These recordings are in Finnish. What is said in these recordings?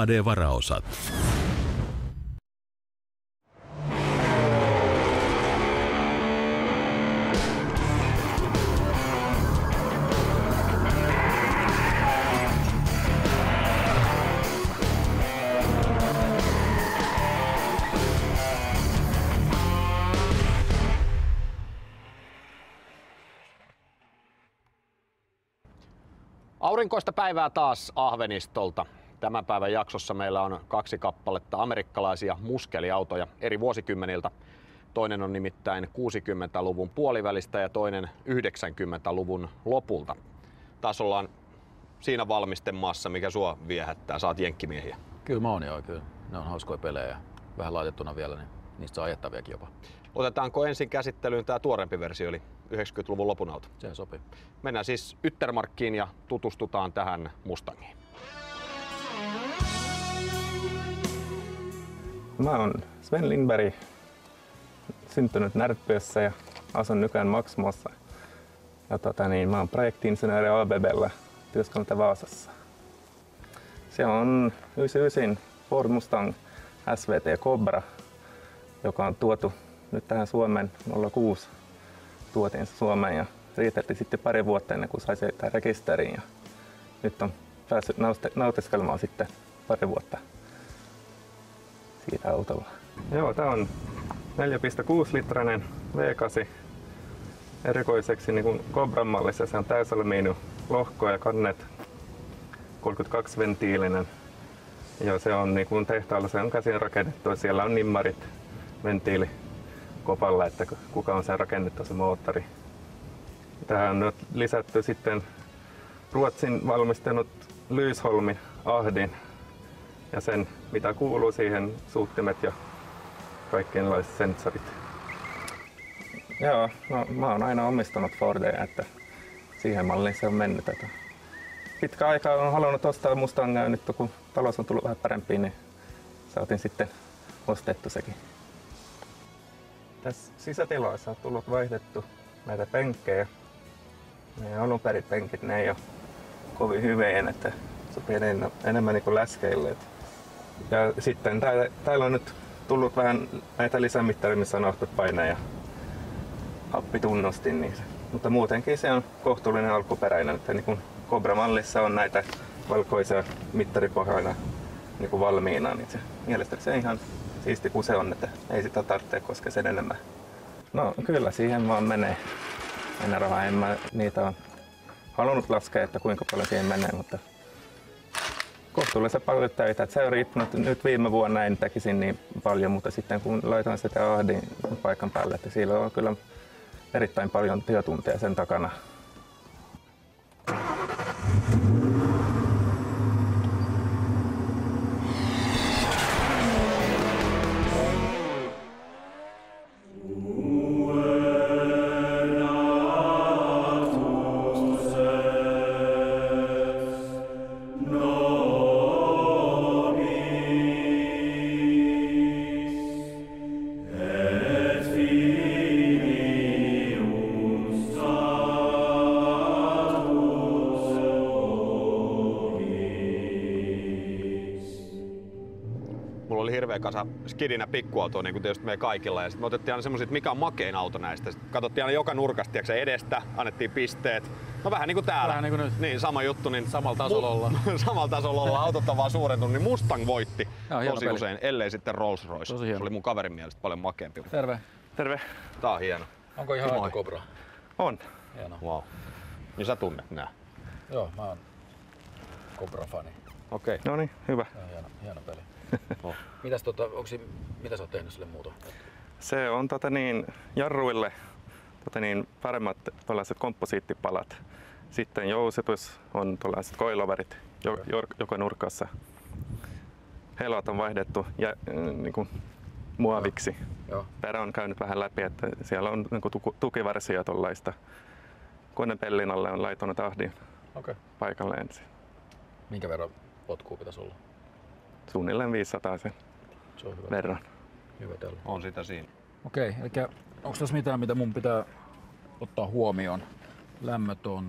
AD-varaosat. Aurinkoista päivää taas Ahvenistolta. Tämän päivän jaksossa meillä on kaksi kappaletta amerikkalaisia muskeliautoja eri vuosikymmeniltä. Toinen on nimittäin 60-luvun puolivälistä ja toinen 90-luvun lopulta. Taas ollaan siinä valmistemaassa, mikä sua viehättää. Saat jenkkimiehiä. Kyllä mä oon joo, kyllä. Ne on hauskoja pelejä. Vähän laitettuna vielä, niin niistä saa ajettaviakin jopa. Otetaanko ensin käsittelyyn tämä tuorempi versio, eli 90-luvun lopun auto? Se sopii. Mennään siis Yttermarkkiin ja tutustutaan tähän Mustangiin. Mä oon Sven Lindberg, syntynyt Närpiössä ja asun nykyään Maksmossa. Ja tota niin, mä oon projektiinsinööri ABBllä, työskentelen Vaasassa. Se on 99 Ford Mustang SVT Cobra, joka on tuotu nyt tähän Suomeen 06 tuotiin Suomeen ja riiteltiin sitten pari vuotta ennen kuin sai se rekisteriin. Ja nyt on päässyt nautiskelemaan sitten pari vuotta siitä autolla. Joo, tämä on 4,6 litrainen V8 erikoiseksi niin kuin Cobran mallissa. Se on täysalumiinium lohko ja kannet 32 ventiilinen. Ja se on niin kuin tehtaalla, se on käsin rakennettu. Siellä on nimmarit, ventiili kopalla, että kuka on sen rakennettu se moottori. Tähän on nyt lisätty sitten Ruotsin valmistanut Lysholmin ahdin ja sen mitä kuuluu siihen suuttimet ja kaikkienlaiset sensorit. Joo, no mä oon aina omistanut Fordeja, että siihen malliin se on mennyt. Että pitkä aika on halunnut ostaa Mustangaa nyt kun talous on tullut vähän parempiin, niin saatiin sitten ostettu sekin. Tässä sisätiloissa on tullut vaihdettu näitä penkkejä. Ne alun perin penkit, ne ei ole kovin hyviä, että sopii enemmän, niin kuin läskeille. Ja sitten täällä, täällä on nyt tullut vähän näitä lisämittareita, missä on paine ja happitunnustin. Niin, mutta muutenkin se on kohtuullinen alkuperäinen. Että niin kuin Cobra-mallissa on näitä valkoisia mittaripohjaina niin kuin valmiina, niin se, mielestäni se ihan siisti kuin se on, että ei sitä tarvitse koska sen enemmän. No kyllä siihen vaan menee enää rahaa. En mä niitä on halunnut laskea, että kuinka paljon siihen menee, mutta kohtuullisen paljon töitä. Että se on riippunut, nyt viime vuonna en tekisin niin paljon, mutta sitten kun laitoin sitä ahdin paikan päälle, että siellä on kyllä erittäin paljon työtunteja sen takana. Kasa skidinä pikkuautoa, niin kuin tietysti meidän kaikilla. Ja sitten me otettiin aina semmoisia, että mikä on makein auto näistä. Sitten katsottiin aina joka nurkasta, tiiäksä, edestä, annettiin pisteet. No vähän niin kuin täällä. Vähän niin kuin nyt. Niin, sama juttu. Niin Samalla tasolla ollaan. samalla tasolla ollaan. Autot on vaan suurentunut, niin Mustang voitti Joo, tosi peli. usein, ellei sitten Rolls Royce. Tosi Se hieno. oli mun kaverin mielestä paljon makeampi. Terve. Terve. Tää on hieno. Onko ihan Moi. aito Cobra? On. Hieno. Wow. Niin sä tunnet nää. Joo, mä oon Cobra-fani. Okei. Okay. No niin, hyvä. Hieno, hieno peli. Oh. Mitäs tota, onks, mitä sä oot tehnyt sille muuta? Se on tota niin, jarruille tota niin, paremmat tällaiset komposiittipalat. Sitten jousitus on tällaiset koiloverit jo, joka nurkassa. Helot on vaihdettu ja, äh, niin kuin muoviksi. Joo. Perä on käynyt vähän läpi, että siellä on niin kuin tuku, tukivarsio tuollaista. Konepellin alle on laitonut ahdin Okei. paikalle ensin. Minkä verran potkua pitäisi olla? Suunnilleen 500 sen Se on hyvä. verran. Hyvä tällä. On sitä siinä. Okei, eli onko tässä mitään, mitä mun pitää ottaa huomioon? Lämmöt on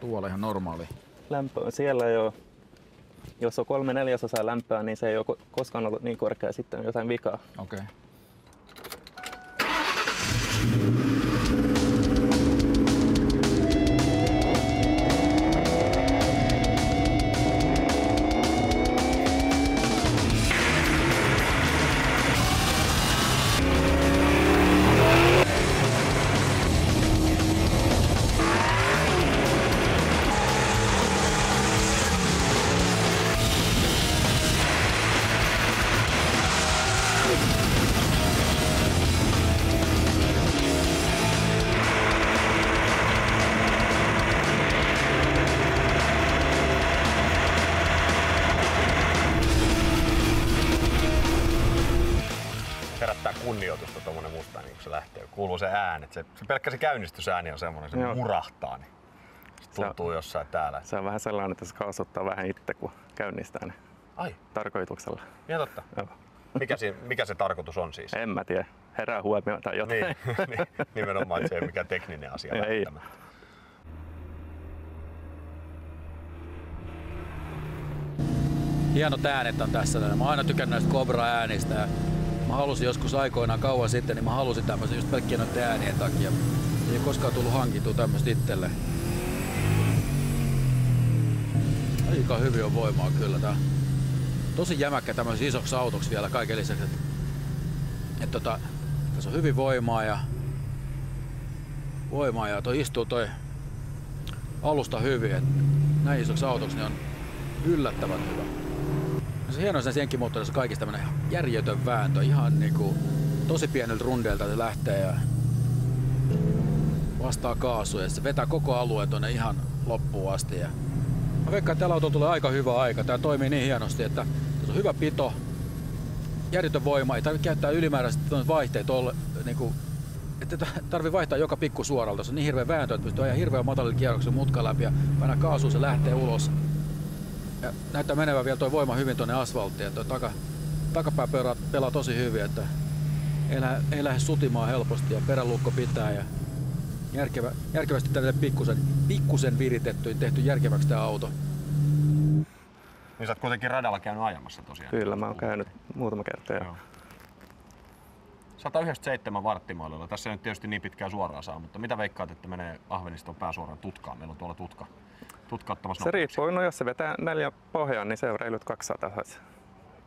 tuolla ihan normaali. Lämpö on siellä jo jos on kolme neljäsosaa lämpöä, niin se ei ole ko- koskaan ollut niin korkea, sitten jotain vikaa. Okei. Okay. Se ääni. Se, se pelkkä se käynnistysääni on semmoinen, se Joo. murahtaa. Niin. Se tuntuu jossain täällä. Se on vähän sellainen, että se kaasuttaa vähän itse, kun käynnistää ne Ai, tarkoituksella. ihan totta. Joo. Mikä, si, mikä se tarkoitus on siis? En mä tiedä, herää huomioon tai jotain. Niin, niin, nimenomaan, että se ei ole mikään tekninen asia Ei. Hienot äänet on tässä. Mä oon aina tykännyt näistä Cobra-äänistä. Mä halusin joskus aikoinaan kauan sitten, niin mä halusin tämmöisen just pelkkien noiden äänien takia. Ei ole koskaan tullut hankittua tämmöistä itselle. Aika hyvin on voimaa kyllä. Tää tosi jämäkkä tämmöisen isoksi autoksi vielä kaiken lisäksi. Että, et tota, tässä on hyvin voimaa ja voimaa ja toi istuu toi alusta hyvin. Et näin isoksi autoksi niin on yllättävän hyvä. Ja se hienoa sen moottorissa on kaikista tämmönen järjetön vääntö, ihan niinku tosi pieneltä rundeilta se lähtee ja vastaa kaasuja. Se vetää koko alueen tonne ihan loppuun asti. Ja mä veikkaan, että tällä tulee aika hyvä aika. Tää toimii niin hienosti, että tässä on hyvä pito, järjetön voima, ei tarvitse käyttää ylimääräisesti tuonne vaihteet olle, niinku, että tarvii vaihtaa joka pikku suoralta. Se on niin hirveä vääntö, että pystyy ajaa hirveän matalilla kierroksilla mutka läpi ja painaa kaasua, se lähtee ulos. Ja näyttää menevän vielä tuo voima hyvin tuonne asfalttiin. Tuo taka, takapää pelaa, pelaa tosi hyvin, että ei lähde, ei lähde sutimaan helposti ja perälukko pitää. Ja järkevä, järkevästi tälle pikkusen, pikkusen viritetty, tehty järkeväksi tämä auto. Niin sä oot kuitenkin radalla käynyt ajamassa tosiaan. Kyllä, mä oon käynyt muutama kerta. Ja Joo. 197 varttimoililla. Tässä ei nyt tietysti niin pitkään suoraan saa, mutta mitä veikkaat, että menee Ahveniston pääsuoraan tutkaan? Meillä on tuolla tutka, tutka ottamassa se riippuu, no jos se vetää neljä pohjaan, niin se on reilut 200 taas.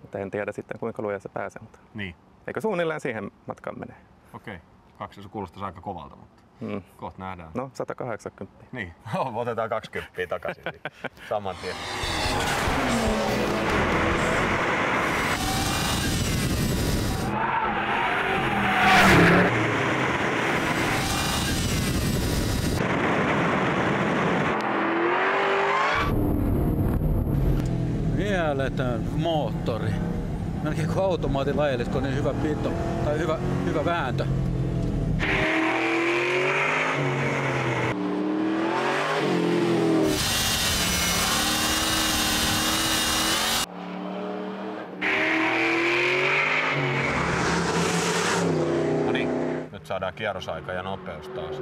Mutta en tiedä sitten kuinka luja se pääsee, mutta Niin, eikö suunnilleen siihen matkaan menee? okei. Kaksi, se kuulostaisi aika kovalta, mutta Mm. kohta nähdään. No 180. Niin, otetaan 20 takaisin saman tien. Mieletön moottori. Melkein kuin automaatin on niin hyvä pito tai hyvä, hyvä vääntö. No niin, nyt saadaan kierrosaika ja nopeus taas.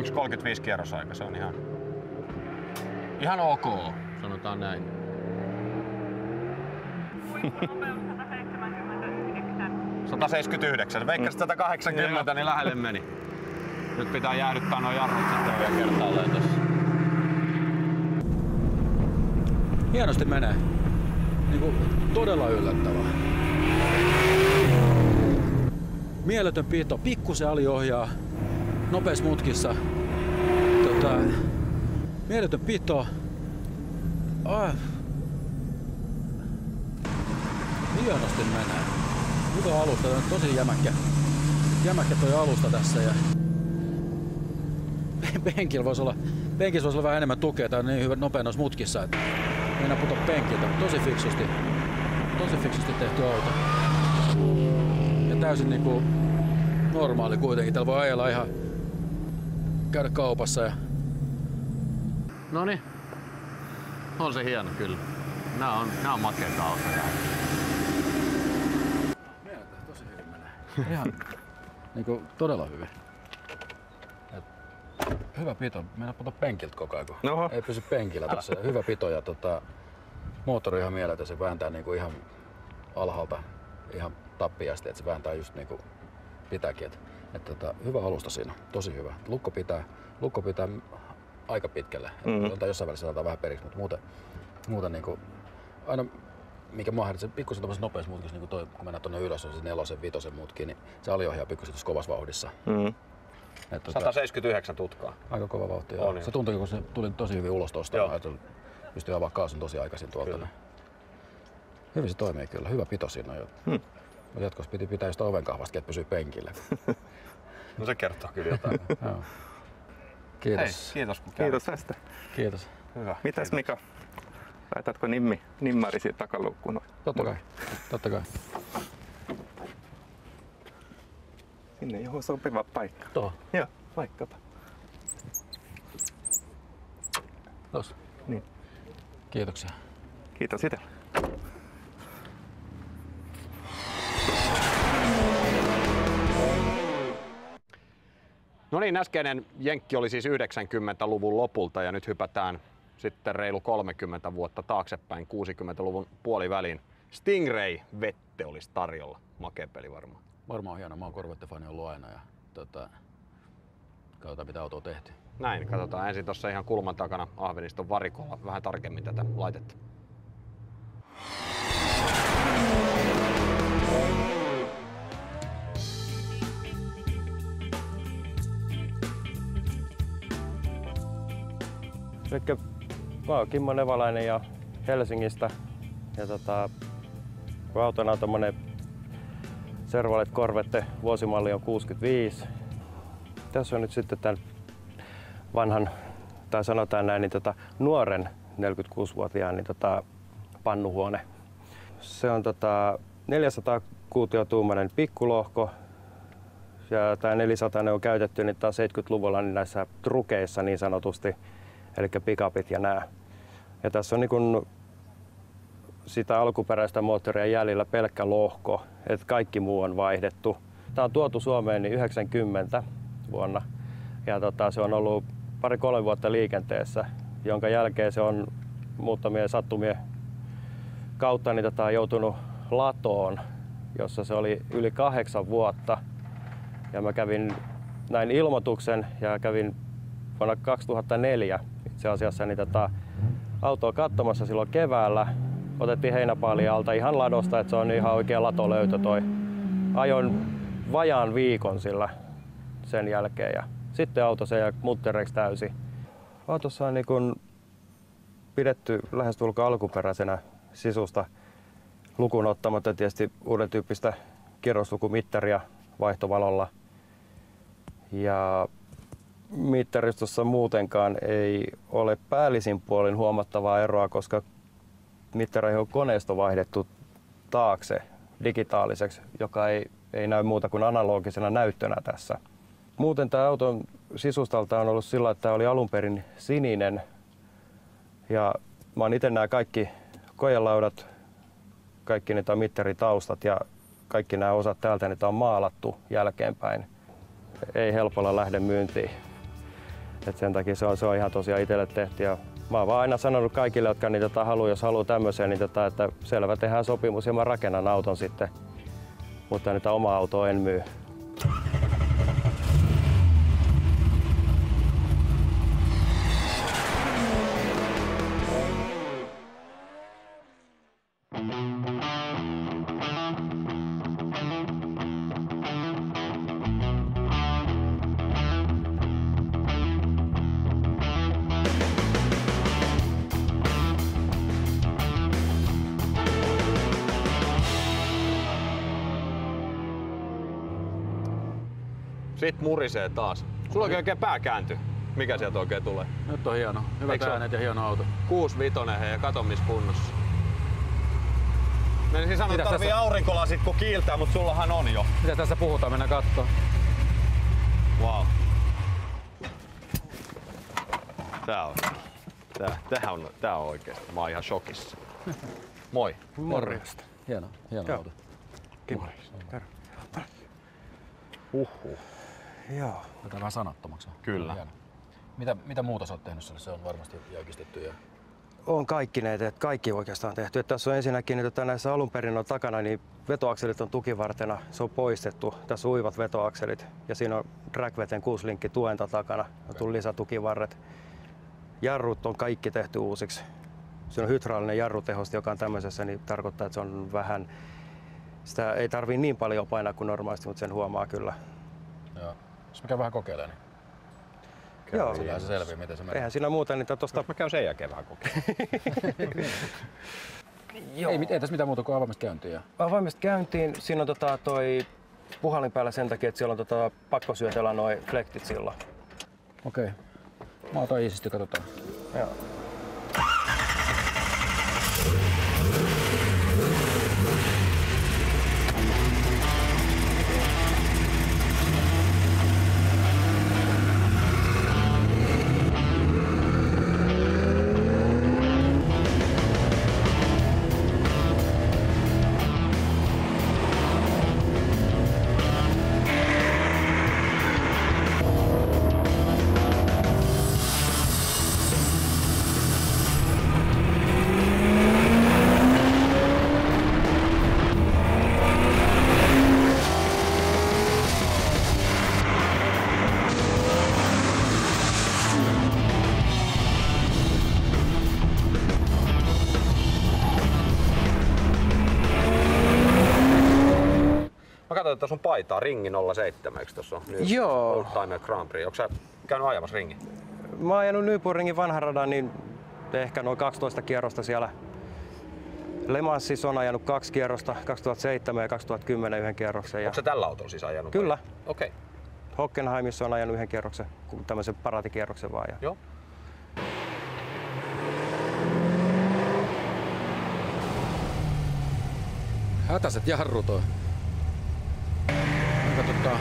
Yksi 35 kierrosaika, se on ihan, ihan ok, sanotaan näin. Nopeus 179. 179. Veikkasit 180, niin lähelle meni. Nyt pitää jäädyttää nuo jarrut sitten vielä kertaalleen tossa. Hienosti menee. Niinku todella yllättävää. Mieletön pito, pikkusen aliohjaa, nopeissa mutkissa. Tota, mieletön pito. Ah. Hienosti menee. Hyvä alusta, tää on tosi jämäkkä. Jämäkkä toi alusta tässä ja penkillä voisi olla, penkissä voisi olla vähän enemmän tukea, tää on niin hyvä nopea noissa mutkissa, että mennä puto penkiltä, tosi fiksusti, tosi fiksusti tehty auto. Ja täysin niinku normaali kuitenkin, täällä voi ajella ihan käydä kaupassa ja No niin. On se hieno kyllä. Nää on, nää on makeita autoja. Tosi hyvin menee. Ihan niin kuin, todella hyvin. Et, hyvä pito. Mennä puhuta penkiltä koko ajan, kun Noho. ei pysy penkillä tässä. Hyvä pito ja tota, moottori ihan mieletön. Se vääntää niin kuin ihan alhaalta ihan tappiasti, että se vääntää just niin kuin pitääkin. Et, et, tota, hyvä alusta siinä, tosi hyvä. Lukko pitää, lukko pitää aika pitkälle. Mhm. Mm-hmm. jossain välissä saadaan vähän periksi, mutta muuten, muuten niin kuin, aina mikä mua häiritsee, pikkusen tuollaisessa nopeassa mutkissa, niin kuin toi, kun mennään tuonne ylös, on se nelosen, vitosen muutkin, niin se aliohjaa pikkusen tuossa kovassa vauhdissa. Mm. Et, tota, 179 tutkaa. aika kova vauhti. Joo. Se tuntui, kun se tuli tosi hyvin ulos tuosta. Ajattelin, Pystyy avaamaan kaasun tosi aikaisin tuolta. Kyllä. Niin. Hyvin se toimii kyllä. Hyvä pito siinä on jo. Hmm. Mutta jatkossa piti pitää just oven kahvasta, että pysyy penkillä. No se kertoo kyllä jotain. Joo. Hei, Kiitos. kiitos kun Kiitos tästä. Kiitos. Hyvä. Mitäs Mika? Laitatko nimmi, nimmari siitä takaluukkuun? Totta kai. Totta kai. Sinne johon sopiva paikka. Tuohon. Joo, vaikkapa. Tuossa. Niin. Kiitoksia. Kiitos itselle. No niin, äskeinen Jenkki oli siis 90-luvun lopulta ja nyt hypätään sitten reilu 30 vuotta taaksepäin 60-luvun puoliväliin. Stingray Vette olisi tarjolla. Makea peli varmaan. Varmaan hieno. Mä oon Corvette-fani ollut aina ja tota, katsotaan mitä auto on tehty. Näin, katsotaan ensin tuossa ihan kulman takana Ahveniston varikolla vähän tarkemmin tätä laitetta. Elikkä mä oon Kimmo Nevalainen ja Helsingistä. Ja tota, autona on tommonen Servalet Corvette, vuosimalli on 65. Tässä on nyt sitten tämän vanhan, tai sanotaan näin, niin tota, nuoren 46-vuotiaan niin tota, pannuhuone. Se on tota, 400 kuutiotuumainen pikkulohko, ja tämä 400 on käytetty niin taas 70-luvulla niin näissä trukeissa niin sanotusti, eli pikapit ja nämä. Ja tässä on niin kun sitä alkuperäistä moottoria jäljellä pelkkä lohko, että kaikki muu on vaihdettu. Tämä on tuotu Suomeen niin 90 vuonna ja tota, se on ollut pari-kolme vuotta liikenteessä, jonka jälkeen se on muutamien sattumien kautta niin tota, joutunut latoon, jossa se oli yli kahdeksan vuotta. Ja mä kävin näin ilmoituksen ja kävin vuonna 2004 itse asiassa niin tota, autoa katsomassa silloin keväällä. Otettiin heinäpaali alta ihan ladosta, että se on ihan oikea latolöytö toi. Ajoin vajaan viikon sillä sen jälkeen ja sitten auto sen ja muttereiksi täysi. Autossa on niin kun pidetty lähestulkoon alkuperäisenä sisusta lukuun ottamatta tietysti uuden tyyppistä kerroslukumittaria vaihtovalolla. Ja mittaristossa muutenkaan ei ole päällisin puolin huomattavaa eroa, koska mittareihin on koneisto vaihdettu taakse digitaaliseksi, joka ei, ei näy muuta kuin analogisena näyttönä tässä. Muuten tämä auton sisustalta on ollut sillä, että tämä oli alun perin sininen. Ja mä oon itse nämä kaikki kojelaudat, kaikki niitä mittaritaustat ja kaikki nämä osat täältä niitä on maalattu jälkeenpäin. Ei helpolla lähde myyntiin. Et sen takia se on, se on ihan tosiaan itselle tehty. Ja mä oon vaan aina sanonut kaikille, jotka niitä tota haluaa, jos haluaa tämmöisen, niin tota, että selvä tehdään sopimus ja mä rakennan auton sitten. Mutta niitä omaa autoa en myy. Sitten murisee taas. Sulla oikein oikein pää käänty. Mikä sieltä oikein tulee? Nyt on hieno. Hyvät Eikö äänet ja hieno auto. 65 hei ja kato missä kunnossa. Menisin sanoa, että tarvii tässä- aurinkolasit kun kiiltää, mutta sullahan on jo. Mitä tässä puhutaan? Mennään katsoa. Wow. Tää on, tää, tää on, tää on oikeesti. Mä oon ihan shokissa. Moi. Morjesta. Hieno, hieno Joo. auto. Terve. Uhuh. Joo. Tätä vähän sanattomaksi. Kyllä. Hieno. Mitä, mitä muuta sä oot tehnyt sille? Se on varmasti jäykistetty ja On kaikki näitä, että kaikki oikeastaan tehty. Että tässä on ensinnäkin niin tota, näissä alun perin on takana, niin vetoakselit on tukivartena, se on poistettu. Tässä on uivat vetoakselit ja siinä on dragveten 6 linkki tuenta takana. On tullut lisätukivarret. Jarrut on kaikki tehty uusiksi. Se on hydraulinen jarrutehosti, joka on tämmöisessä, niin tarkoittaa, että se on vähän, sitä ei tarvii niin paljon painaa kuin normaalisti, mutta sen huomaa kyllä. Jos mä käyn vähän kokeilemaan, niin Joo. sillähän se selviää, miten se menee. Eihän siinä muuta, niin tuosta Mä käyn sen jälkeen vähän kokeilemaan. Joo. Ei, ei tässä mitään muuta kuin avaamista käyntiin. Avaimesta käyntiin. Siinä on tota toi puhallin päällä sen takia, että siellä on tota pakko syötellä noin flektit silloin. Okei. Okay. Mä otan iisisti, katsotaan. Joo. Että sun paitaa ringi 07, eikö tossa on? Nyt Joo. Old Timer Grand Prix. Onko sä käynyt ajamassa ringi? Mä oon ajanut Nürburgringin vanhan radan, niin ehkä noin 12 kierrosta siellä. Le Mansissa on ajanut kaksi kierrosta, 2007 ja 2010 yhden kierroksen. Ja Onko sä tällä autolla siis ajanut? Kyllä. Okei. Okay. Hockenheimissa on ajanut yhden kierroksen, tämmöisen paratikierroksen vaan. Ja Joo. Hätäiset jarrut on. Aika tota,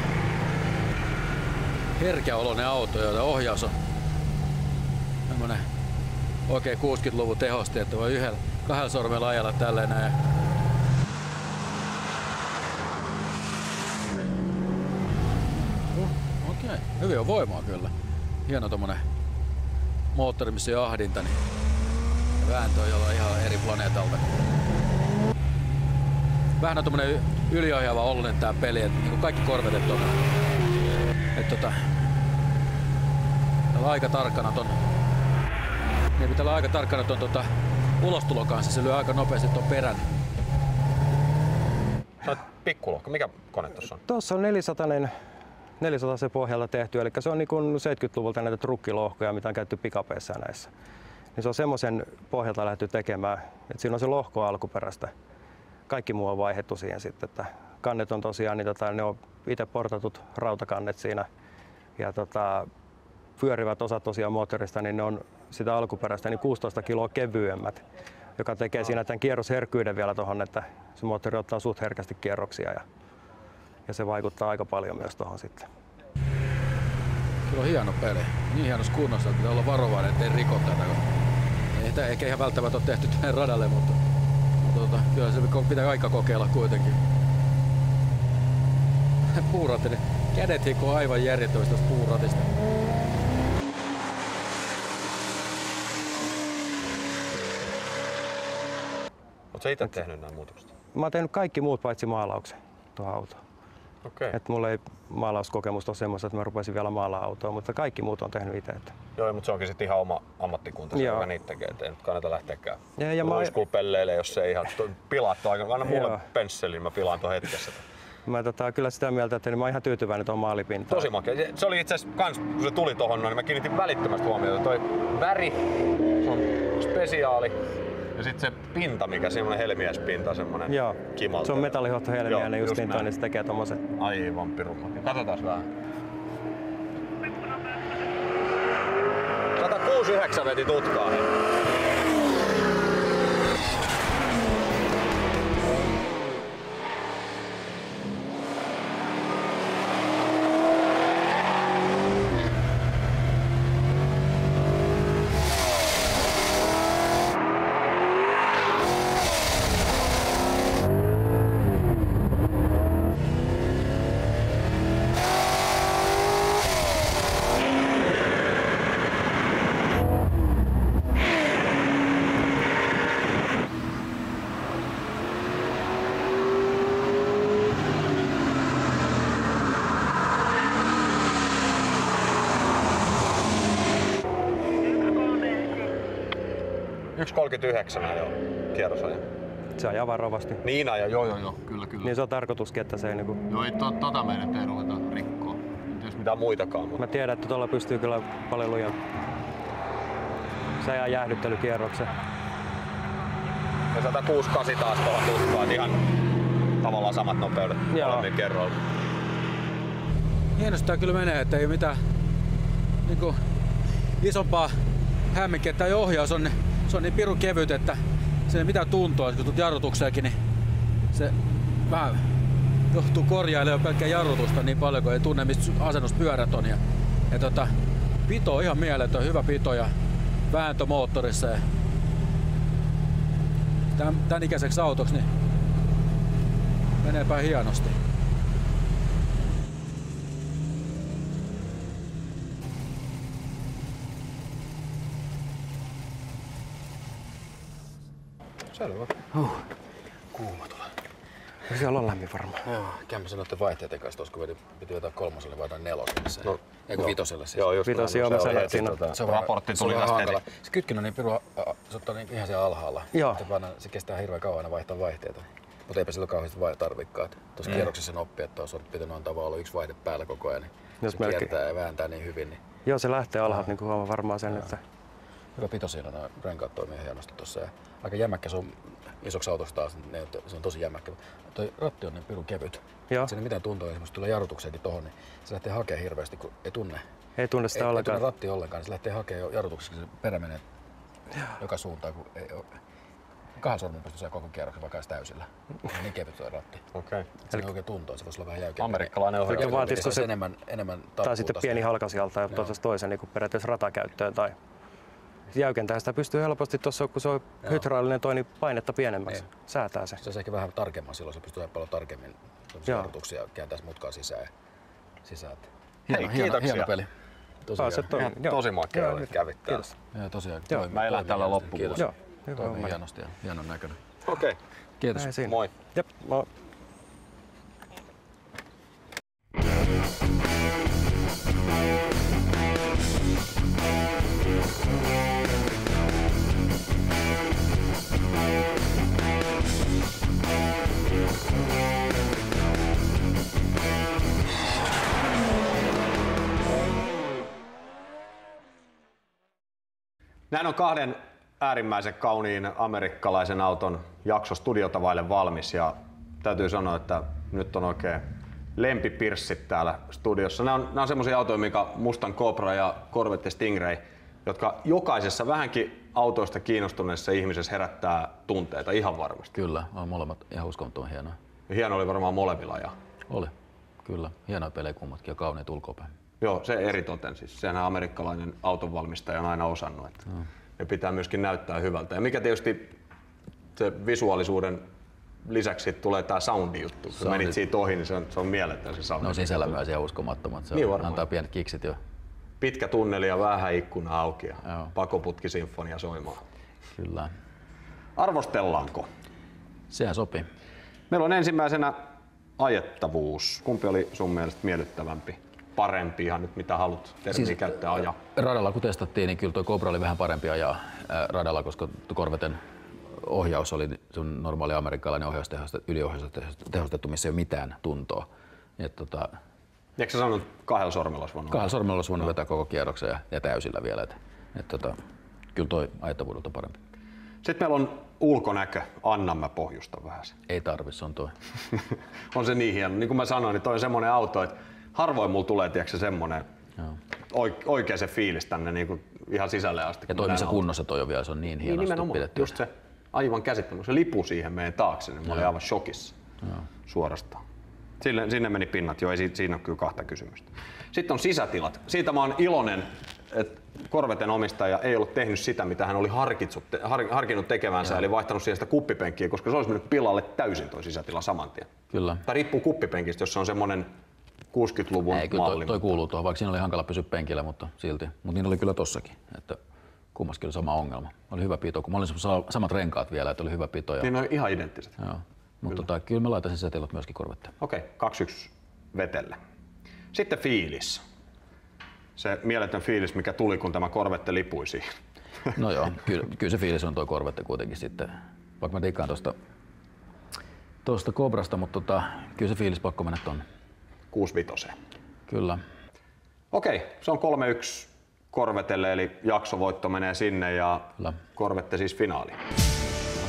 herkäoloinen auto, joten ohjaus on tämmönen oikein 60-luvun tehosti, että voi yhdellä, kahdella sormella ajella tälleen näin. Okei, hyvin on voimaa kyllä. Hieno tommonen moottori, missä ei ahdinta, niin vääntö on ihan eri planeetalta vähän on tommonen yliohjaava oloinen tää peli, että niinku kaikki korvetet on. Et tota, täällä on aika tarkkana ton, niin täällä on aika tarkkana ton tota, ulostulon kanssa, se lyö aika nopeasti ton perän. Sä oot pikkulohko. Mikä kone tossa on? Tuossa on 400 400 se pohjalla tehty, eli se on niin kuin 70-luvulta näitä trukkilohkoja, mitä on käytetty pikapeissa näissä. Niin se on semmoisen pohjalta lähdetty tekemään, että siinä on se lohko alkuperäistä. Kaikki muu on vaihdettu siihen sitten, että kannet on tosiaan, niin tota, ne on itse portatut rautakannet siinä. Ja tota, pyörivät osat tosiaan moottorista, niin ne on sitä alkuperäistä niin 16 kiloa kevyemmät, joka tekee siinä tämän kierrosherkkyyden vielä tuohon, että se moottori ottaa suht herkästi kierroksia ja, ja se vaikuttaa aika paljon myös tuohon sitten. Kyllä on hieno peli. Niin hienossa kunnossa, että pitää olla varovainen, ettei riko tätä. Ei eikä ihan välttämättä ole tehty tähän radalle, mutta tota, kyllä se pitää aika kokeilla kuitenkin. Puuratti, niin kädet hikoo aivan järjettömästi tuosta puuratista. Sä itse tehnyt nämä muutokset? Mä oon tehnyt kaikki muut paitsi maalauksen tuohon autoon. Okay. Et mulla ei maalauskokemusta ole semmoista, että mä rupesin vielä maalaa autoa, mutta kaikki muut on tehnyt itse. Että. Joo, mutta se onkin sitten ihan oma ammattikunta, se joka niitä tekee. Et ei nyt kannata lähteäkään Ja- ja mä- luiskulpelleille, jos se ei ihan aika. Anna mulle Joo. pensseli, niin mä pilaan tuon hetkessä. Mä tota, kyllä sitä mieltä, että mä oon ihan tyytyväinen tuon maalipintaan. Tosi makea. Se- Se oli itse asiassa kans, kun se tuli tohon noin, niin mä kiinnitin välittömästi huomiota. Toi väri, se on spesiaali. Ja sitten se pinta, mikä semmonen helmiäispinta, semmonen Joo, kimaltava. se on metallihohtohelmiä, Joo, ne just, just niin, toi, niin se tekee tommoset. Aivan pirun makea. Katsotaan vähän. 169 veti tutkaa. 1.39 jo kierrosaja. Se ajaa varovasti. Niin aja, joo joo joo, kyllä kyllä. Niin se on tarkoituskin, että se ei niinku... Joo, ei to, tota meidän ei ruveta rikkoa. Tietysti mitään muitakaan, mutta Mä tiedän, että tuolla pystyy kyllä paljon lujaa. Se ajaa jäähdyttelykierroksen. ja 168 taas tuolla tutkaa, että ihan tavallaan samat nopeudet Joo. molemmilla kerroilla. Hienosti tää kyllä menee, että ei ole mitään niinku, isompaa hämminkiä. Tämä ohjaus on, se on niin pirun kevyt, että se ei mitään tuntua, kun tulet jarrutukseenkin, niin se vähän johtuu korjailemaan pelkkää jarrutusta niin paljon, kun ei tunne, mistä asennuspyörät on. Ja, ja tota, pito on ihan mieletön, hyvä pito ja vääntö moottorissa. Ja tämän, tämän ikäiseksi autoksi niin meneepä hienosti. Selvä. Siellä on lämmin varmaan. Joo, kämpä sanoi, että vaihteiden kanssa tuossa, kun piti, piti vetää kolmoselle vai jotain neloselle. Se, No, ei kun vitoselle siis. Joo, just Vitos, näin. joo, mä Se heti siinä- tota- se on raportti se on tuli tästä hankala. heti. Se kytkin on niin piru, a- se ottaa niin ihan siellä alhaalla. Joo. Sitten vaan se kestää hirveän kauan aina vaihtaa vaihteita. Mutta eipä sillä kauheasti vai tarvikkaan. Tuossa kierroksessa sen oppii, että olisi pitänyt antaa vaan olla yksi vaihde päällä koko ajan. Niin Jos se melkein- kiertää ja vääntää niin hyvin. Niin Joo, se lähtee alhaalta, niin kuin huomaa varmaan sen, että hyvä pito siinä, nämä renkaat toimii hienosti tuossa. Ja aika jämäkkä se on isoksi autoksi taas, niin ne, se on tosi jämäkkä. Toi ratti on niin pirun kevyt. Joo. Siinä ei mitään tuntua, esimerkiksi tulee jarrutukseenkin tohon, niin se lähtee hakemaan hirveästi, kun ei tunne ei tunne sitä ei, ei ollenkaan. tunne ratti ollenkaan, niin se lähtee hakemaan jarrutuksessa, se perä menee joka suuntaan, kun ei ole. Kahden sormen pystyy saa koko kierroksen vaikka täysillä. Se niin kevyt tuo ratti. Okei. Se ei oikein tuntuu, se voisi olla vähän jäykempi. Amerikkalainen. Eli vaatisiko se- enemmän, enemmän Tai sitten pieni halkasijalta ja tuossa toisen niin periaatteessa ratakäyttöön tai jäykentää sitä pystyy helposti tuossa, kun se on hydraulinen toi, niin painetta pienemmäksi. Niin. Säätää se. Se olisi ehkä vähän tarkemmin silloin, se pystyy paljon tarkemmin Joo. jarrutuksia kääntäisi mutkaa sisään. sisään. Hei, Hieno, hieno, kiitoksia. hieno peli. Tosiaan. Pääset. Ihan Joo. tosi makea Joo, oli, kävit täällä. Kiitos. Joo, tosiaan. Joo, mä elän täällä. Kiitos. Joo, hyvä Toimii hienosti ja hienon näköinen. Okei. Kiitos. Näin siinä. Moi. Jep, moi. Näin on kahden äärimmäisen kauniin amerikkalaisen auton jakso studiota vaille valmis ja täytyy sanoa, että nyt on oikein lempipirssit täällä studiossa. Nämä on, nämä on semmoisia autoja, mikä Mustan Cobra ja Corvette Stingray, jotka jokaisessa vähänkin autoista kiinnostuneessa ihmisessä herättää tunteita ihan varmasti. Kyllä, on molemmat ihan uskomattoman hienoa. Ja hieno oli varmaan molemmilla ja Oli, kyllä. Hienoja pelejä kummatkin ja kauniit ulkopäin. Joo, se eritoten siis. Sehän amerikkalainen autonvalmistaja on aina osannut, että ne pitää myöskin näyttää hyvältä. Ja mikä tietysti se visuaalisuuden lisäksi tulee tämä soundi juttu. Kun menit siitä ohi, niin se on, se on mieletön se soundi. Ne on sisällä myös ihan uskomattomat. Se Niin varmaan. antaa pienet kiksit jo. Pitkä tunneli ja vähän ikkuna auki ja Joo. pakoputkisinfonia soimaan. Kyllä. Arvostellaanko? Sehän sopii. Meillä on ensimmäisenä ajettavuus. Kumpi oli sun mielestä miellyttävämpi? Parempi ihan nyt mitä haluat termiä siis, käyttää ajaa. Radalla kun testattiin, niin kyllä tuo Cobra oli vähän parempi ajaa ää, radalla, koska Corveten ohjaus oli sun normaali amerikkalainen ohjaustehostettu, yliohjaustehostettu, missä ei ole mitään tuntoa. Et, tota, Eikö sä sanonut kahdella sormella olisi voinut kahdella sormella olisi voinut vetää koko kierroksen ja, ja täysillä vielä. Et, et, tota, kyllä toi ajettavuudelta parempi. Sitten meillä on ulkonäkö. Anna mä pohjusta vähän. Ei tarvi, se on toi. on se niin hieno. Niin kuin mä sanoin, niin toi on semmoinen auto, että harvoin mulla tulee tiedätkö, semmoinen Joo. oik- oikea se fiilis tänne niin kuin ihan sisälle asti. Ja toimissa kunnossa toi on vielä, se on niin Niin hienosti nimenomaan, pidetty. just se aivan käsittämätön. Se lipu siihen meidän taakse, niin mä olin aivan shokissa suorastaan. Sille, sinne meni pinnat, jo ei si- siinä ole kyllä kahta kysymystä. Sitten on sisätilat. Siitä mä oon iloinen, että Korveten omistaja ei ollut tehnyt sitä, mitä hän oli harkitsut, har, harkinnut tekevänsä, eli vaihtanut siihen sitä kuppipenkkiä, koska se olisi mennyt pilalle täysin tuo sisätila saman tien. Kyllä. Tai riippuu kuppipenkistä, jos se on semmoinen 60-luvun Ei, kyllä malli. toi, toi kuuluu tuohon, vaikka siinä oli hankala pysyä penkillä, mutta silti. Mutta niin oli kyllä tossakin, että kummaskin oli sama ongelma. Oli hyvä pito, kun mä olin sa- samat renkaat vielä, että oli hyvä pito. Ja, Niin ne on ihan identtiset. joo. Mutta tota, kyllä mä laitan sisätilat myöskin korvetteen. Okei, 2-1 vetelle. Sitten fiilis. Se mieletön fiilis, mikä tuli, kun tämä korvette lipui siihen. No joo, kyllä, kyllä se fiilis on tuo korvette kuitenkin sitten. Vaikka mä tikkaan tuosta tuosta Cobrasta, mutta tota, kyllä se fiilis pakko mennä tonne. 65. Kyllä. Okei, se on 3-1 Korvetelle, eli jaksovoitto menee sinne ja Kyllä. Korvette siis finaali.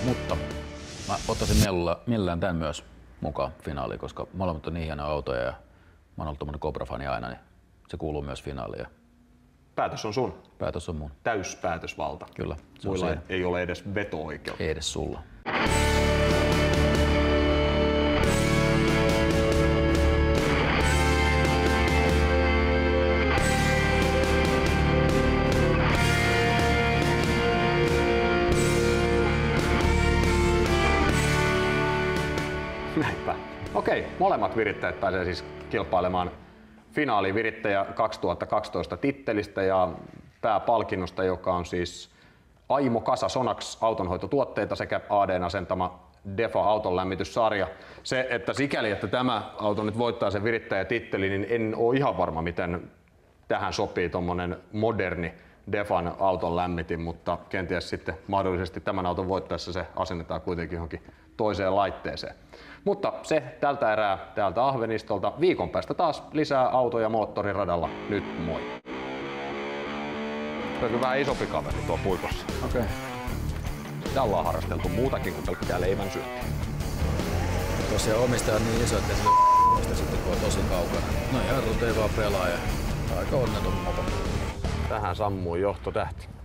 Mutta mä ottaisin mielellä, mielellään tämän myös mukaan finaaliin, koska molemmat on niin hienoja autoja ja mä oon ollut tommonen Cobra-fani aina, niin se kuuluu myös finaaliin Päätös on sun. päätös on mun. Täyspäätösvalta. Kyllä, se Muilla ei ole edes veto-oikeutta. Ei edes sulla. Molemmat virittäjät pääsee siis kilpailemaan finaaliin virittäjä 2012 tittelistä ja pääpalkinnosta, joka on siis Aimo Kasa Sonax autonhoitotuotteita sekä ADn asentama Defa auton lämmityssarja. Se, että sikäli, että tämä auto nyt voittaa sen virittäjätitteli, niin en ole ihan varma, miten tähän sopii tuommoinen moderni Defan auton lämmitin, mutta kenties sitten mahdollisesti tämän auton voittaessa se asennetaan kuitenkin johonkin toiseen laitteeseen. Mutta se tältä erää täältä Ahvenistolta. Viikon päästä taas lisää autoja moottoriradalla. Nyt moi! Se on kyllä vähän isompi kaveri tuo puikossa. Okei. Okay. Täällä ollaan harrasteltu muutakin kuin pelkkää leivän syöntiä. Tosiaan omistaja on niin iso, että sillä mistä sitten kun on tosi kaukana. No jarrut ei vaan pelaa ja aika onneton mopo. Tähän sammui johtotähti.